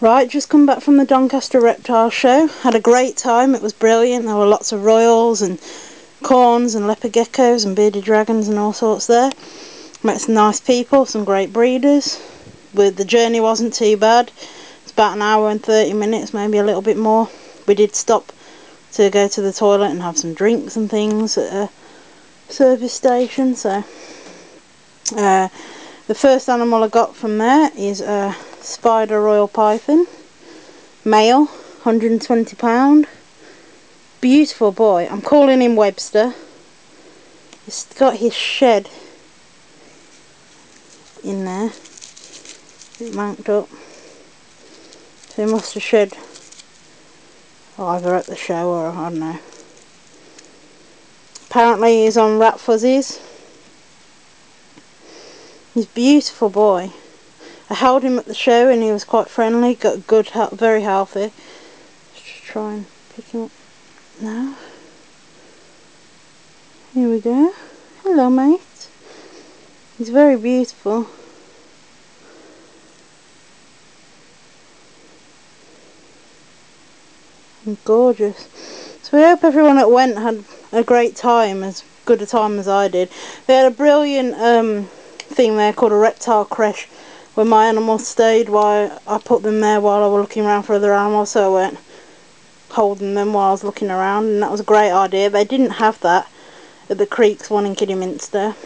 Right, just come back from the Doncaster Reptile Show. Had a great time, it was brilliant. There were lots of royals and corns and leopard geckos and bearded dragons and all sorts there. Met some nice people, some great breeders. With The journey wasn't too bad. It's about an hour and 30 minutes, maybe a little bit more. We did stop to go to the toilet and have some drinks and things at a service station, so... Uh, the first animal I got from there is a spider royal python, male, 120 pound. Beautiful boy. I'm calling him Webster. He's got his shed in there. It manked up. So he must have shed either at the show or I don't know. Apparently he's on rat fuzzies He's a beautiful boy. I held him at the show and he was quite friendly, got good, very healthy. Let's just try and pick him up now. Here we go. Hello mate. He's very beautiful. And gorgeous. So we hope everyone that went had a great time, as good a time as I did. They had a brilliant um, thing there called a reptile creche where my animals stayed while I put them there while I was looking around for other animals so I weren't holding them while I was looking around and that was a great idea. They didn't have that at the Creeks one in Kidderminster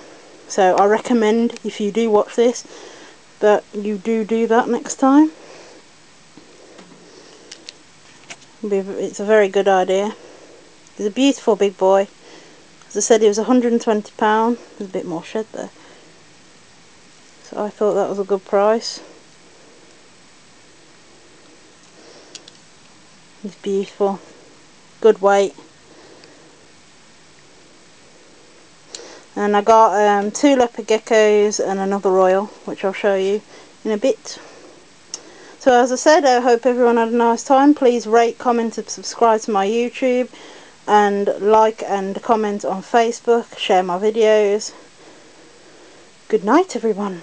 so I recommend if you do watch this that you do do that next time. It's a very good idea. He's a beautiful big boy. As I said he was £120, there's a bit more shed there. I thought that was a good price. it's beautiful. Good weight. And I got um, two leopard geckos and another royal, which I'll show you in a bit. So as I said, I hope everyone had a nice time. Please rate, comment and subscribe to my YouTube. And like and comment on Facebook. Share my videos. Good night everyone.